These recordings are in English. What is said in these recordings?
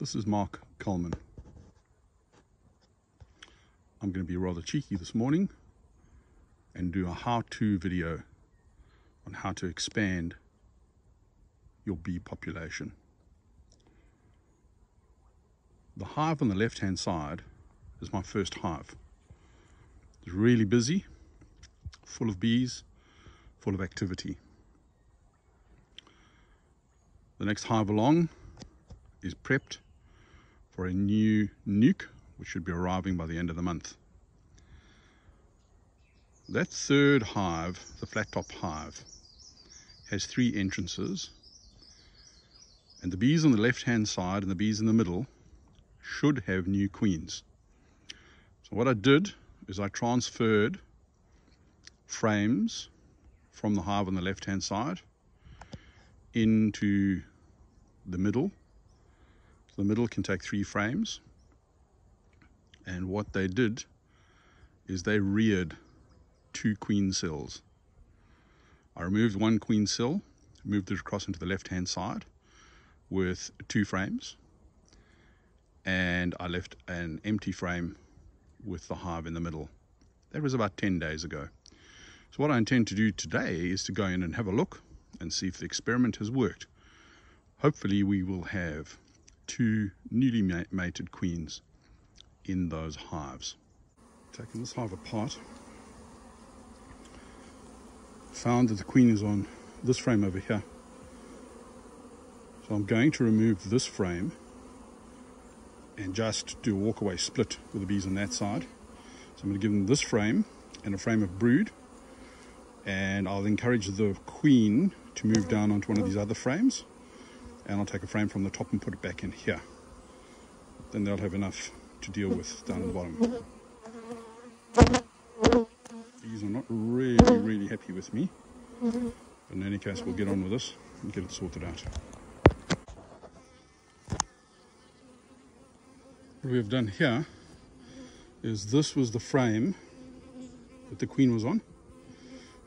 This is Mark Kallman. I'm going to be rather cheeky this morning and do a how-to video on how to expand your bee population. The hive on the left-hand side is my first hive. It's really busy, full of bees, full of activity. The next hive along is prepped for a new nuke, which should be arriving by the end of the month. That third hive, the flat top hive, has three entrances. And the bees on the left hand side and the bees in the middle should have new queens. So what I did is I transferred frames from the hive on the left hand side into the middle the middle can take three frames. And what they did is they reared two queen cells. I removed one queen cell, moved it across into the left-hand side with two frames. And I left an empty frame with the hive in the middle. That was about 10 days ago. So what I intend to do today is to go in and have a look and see if the experiment has worked. Hopefully we will have two newly mated queens in those hives. Taking this hive apart, found that the queen is on this frame over here. So I'm going to remove this frame and just do a walkaway split with the bees on that side. So I'm going to give them this frame and a frame of brood and I'll encourage the queen to move down onto one of these other frames and I'll take a frame from the top and put it back in here. Then they'll have enough to deal with down the bottom. These are not really, really happy with me. But in any case, we'll get on with this and get it sorted out. What we have done here is this was the frame that the queen was on.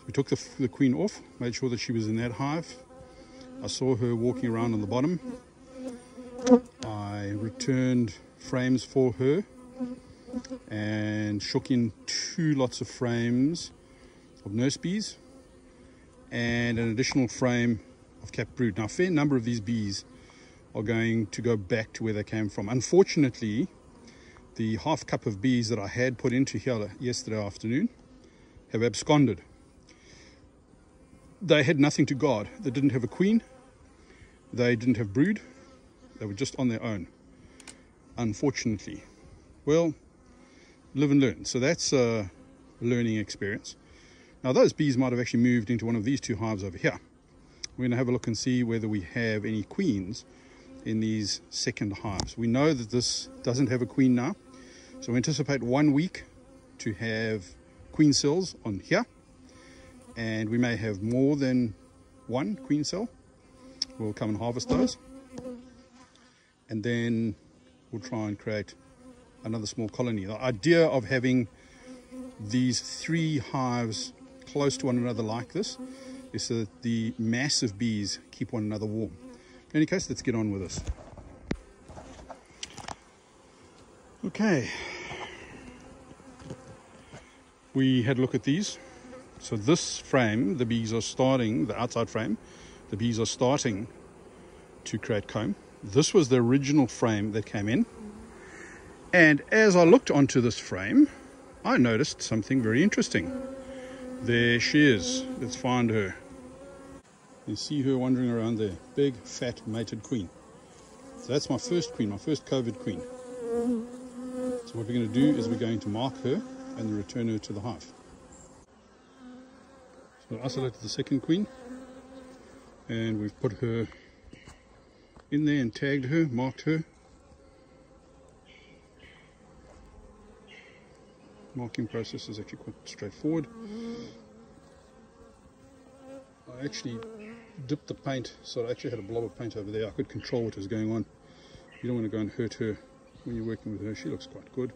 We took the, the queen off, made sure that she was in that hive, I saw her walking around on the bottom. I returned frames for her and shook in two lots of frames of nurse bees and an additional frame of capped brood. Now, a fair number of these bees are going to go back to where they came from. Unfortunately, the half cup of bees that I had put into here yesterday afternoon have absconded. They had nothing to guard. They didn't have a queen. They didn't have brood. They were just on their own, unfortunately. Well, live and learn. So that's a learning experience. Now those bees might have actually moved into one of these two hives over here. We're going to have a look and see whether we have any queens in these second hives. We know that this doesn't have a queen now. So we anticipate one week to have queen cells on here. And we may have more than one queen cell we'll come and harvest those and then we'll try and create another small colony. The idea of having these three hives close to one another like this is so that the massive bees keep one another warm. In any case, let's get on with this. Okay. We had a look at these. So this frame, the bees are starting, the outside frame, the bees are starting to create comb. This was the original frame that came in. And as I looked onto this frame, I noticed something very interesting. There she is. Let's find her. You see her wandering around there. Big, fat, mated queen. So that's my first queen, my first COVID queen. So what we're going to do is we're going to mark her and return her to the hive. So I isolated the second queen and we've put her in there and tagged her, marked her. Marking process is actually quite straightforward. I actually dipped the paint, so I actually had a blob of paint over there. I could control what was going on. You don't want to go and hurt her when you're working with her. She looks quite good.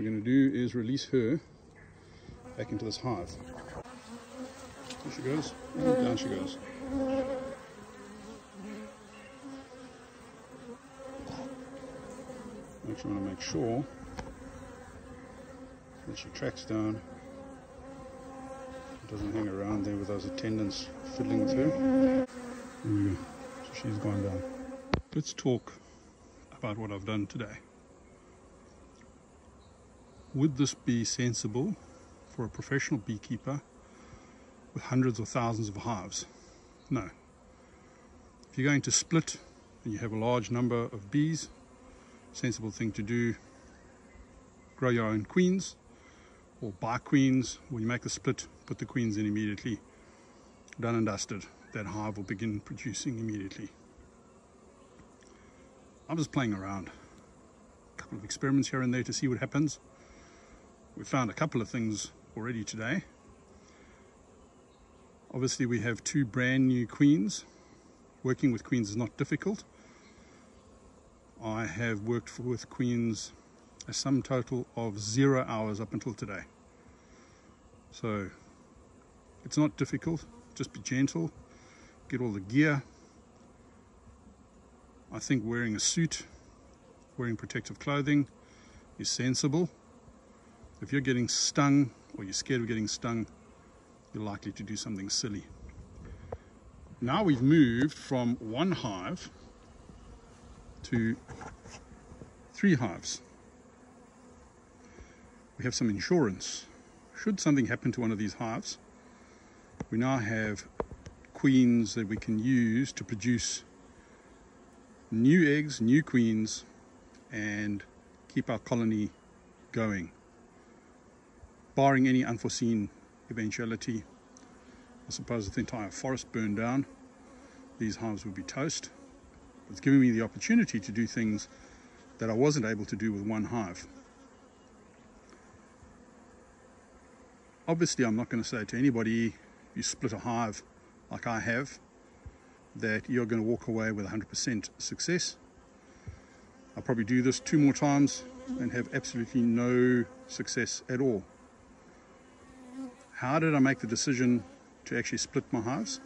We're going to do is release her back into this hive. There she goes, and down she goes. Actually want to make sure that she tracks down doesn't hang around there with those attendants fiddling with her. There we go. So she's gone down. Let's talk about what I've done today. Would this be sensible for a professional beekeeper with hundreds or thousands of hives? No. If you're going to split and you have a large number of bees, sensible thing to do, grow your own queens or buy queens. When you make the split, put the queens in immediately. Done and dusted. That hive will begin producing immediately. I'm just playing around. A couple of experiments here and there to see what happens. We found a couple of things already today. Obviously we have two brand new queens. Working with queens is not difficult. I have worked with queens a sum total of zero hours up until today. So it's not difficult, just be gentle, get all the gear. I think wearing a suit, wearing protective clothing is sensible. If you're getting stung or you're scared of getting stung, you're likely to do something silly. Now we've moved from one hive to three hives we have some insurance. Should something happen to one of these hives, we now have queens that we can use to produce new eggs, new queens, and keep our colony going. Barring any unforeseen eventuality, I suppose if the entire forest burned down, these hives would be toast. It's giving me the opportunity to do things that I wasn't able to do with one hive. Obviously, I'm not going to say to anybody, you split a hive like I have, that you're going to walk away with 100% success. I'll probably do this two more times and have absolutely no success at all. How did I make the decision to actually split my hives?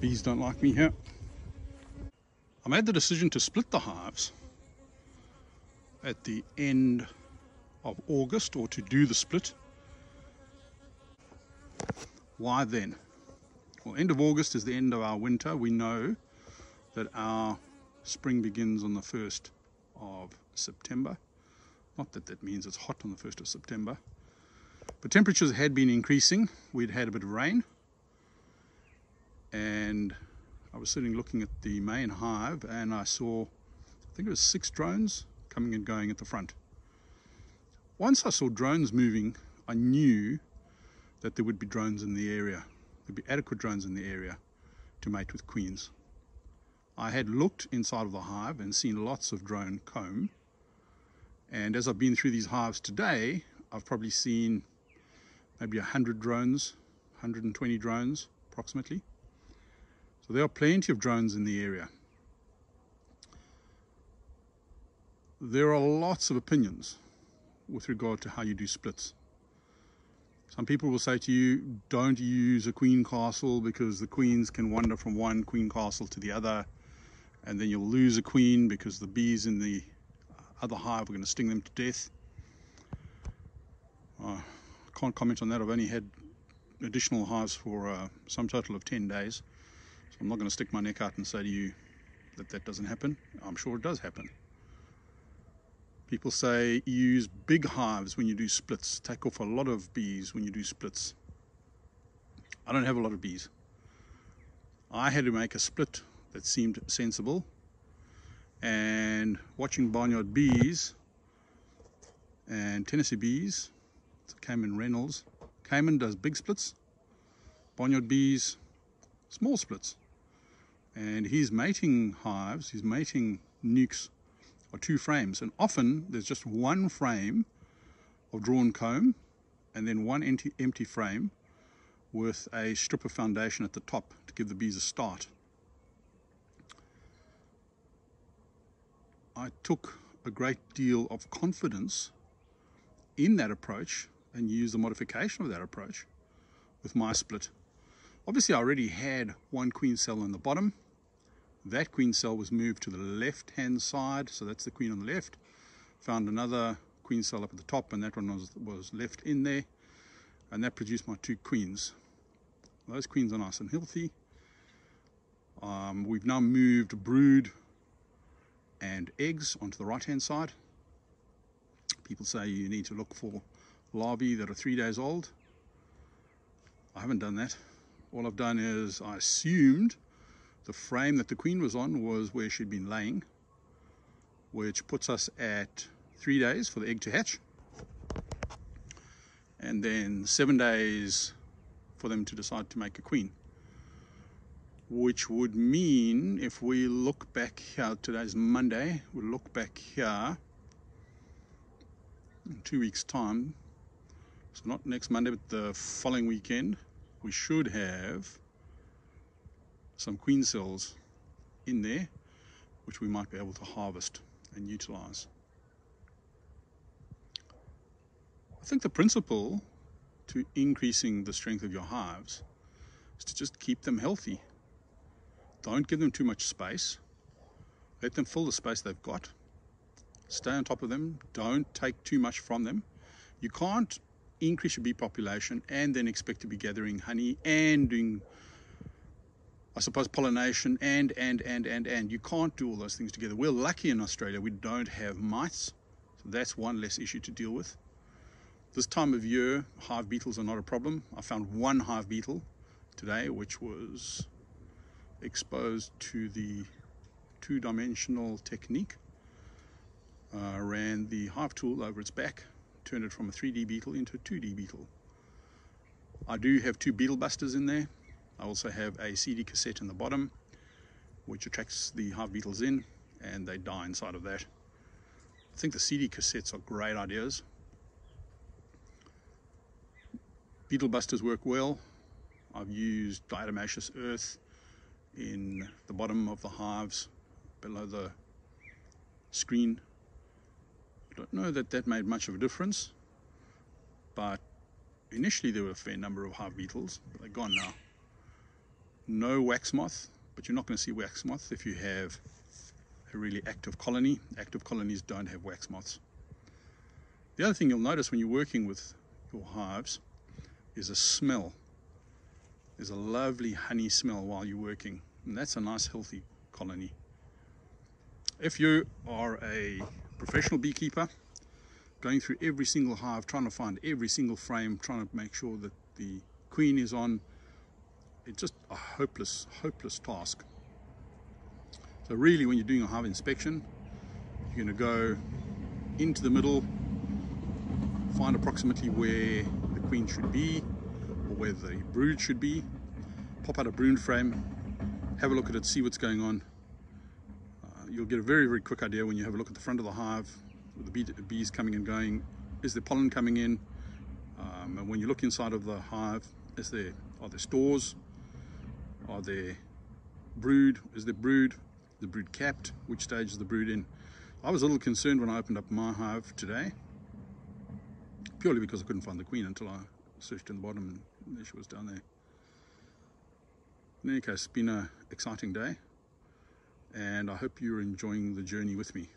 Bees don't like me here. I made the decision to split the hives at the end of August or to do the split why then? Well, end of August is the end of our winter. We know that our spring begins on the 1st of September. Not that that means it's hot on the 1st of September. But temperatures had been increasing. We'd had a bit of rain. And I was sitting looking at the main hive and I saw, I think it was six drones coming and going at the front. Once I saw drones moving, I knew that there would be drones in the area. There'd be adequate drones in the area to mate with queens. I had looked inside of the hive and seen lots of drone comb. And as I've been through these hives today, I've probably seen maybe 100 drones, 120 drones approximately. So there are plenty of drones in the area. There are lots of opinions with regard to how you do splits. Some people will say to you, don't use a queen castle because the queens can wander from one queen castle to the other and then you'll lose a queen because the bees in the other hive are going to sting them to death. Uh, can't comment on that. I've only had additional hives for uh, sum total of 10 days. So I'm not going to stick my neck out and say to you that that doesn't happen. I'm sure it does happen. People say use big hives when you do splits. Take off a lot of bees when you do splits. I don't have a lot of bees. I had to make a split that seemed sensible. And watching Barnyard Bees and Tennessee Bees, Kamon Reynolds. Cayman does big splits. Barnyard Bees, small splits. And his mating hives, his mating nukes or two frames. And often there's just one frame of drawn comb and then one empty, empty frame with a strip of foundation at the top to give the bees a start. I took a great deal of confidence in that approach and use the modification of that approach with my split. Obviously I already had one queen cell on the bottom. That queen cell was moved to the left hand side, so that's the queen on the left. Found another queen cell up at the top and that one was, was left in there. And that produced my two queens. Those queens are nice and healthy. Um, we've now moved brood and eggs onto the right hand side. People say you need to look for larvae that are three days old. I haven't done that. All I've done is I assumed the frame that the queen was on was where she'd been laying, which puts us at three days for the egg to hatch, and then seven days for them to decide to make a queen. Which would mean if we look back here, today's Monday, we'll look back here in two weeks' time, so not next Monday, but the following weekend, we should have some queen cells in there, which we might be able to harvest and utilize. I think the principle to increasing the strength of your hives is to just keep them healthy. Don't give them too much space. Let them fill the space they've got. Stay on top of them. Don't take too much from them. You can't increase your bee population and then expect to be gathering honey and doing I suppose pollination and and and and and you can't do all those things together. We're lucky in Australia we don't have mites, so that's one less issue to deal with. This time of year, hive beetles are not a problem. I found one hive beetle today which was exposed to the two-dimensional technique. Uh, ran the hive tool over its back turned it from a 3D beetle into a 2D beetle. I do have two beetle busters in there. I also have a CD cassette in the bottom, which attracts the hive beetles in, and they die inside of that. I think the CD cassettes are great ideas. Beetle busters work well. I've used diatomaceous earth in the bottom of the hives below the screen don't know that that made much of a difference, but initially there were a fair number of hive beetles, but they're gone now. No wax moth, but you're not going to see wax moth if you have a really active colony. Active colonies don't have wax moths. The other thing you'll notice when you're working with your hives is a smell. There's a lovely honey smell while you're working, and that's a nice healthy colony. If you are a professional beekeeper, going through every single hive, trying to find every single frame, trying to make sure that the queen is on. It's just a hopeless, hopeless task. So really when you're doing a hive inspection, you're going to go into the middle, find approximately where the queen should be, or where the brood should be, pop out a brood frame, have a look at it, see what's going on, you'll get a very, very quick idea when you have a look at the front of the hive, with the, bee, bees coming and going. Is there pollen coming in? Um, and when you look inside of the hive, is there are there stores? Are there brood? Is there brood? The brood capped? Which stage is the brood in? I was a little concerned when I opened up my hive today, purely because I couldn't find the queen until I searched in the bottom and there she was down there. In any case, it's been an exciting day and I hope you're enjoying the journey with me.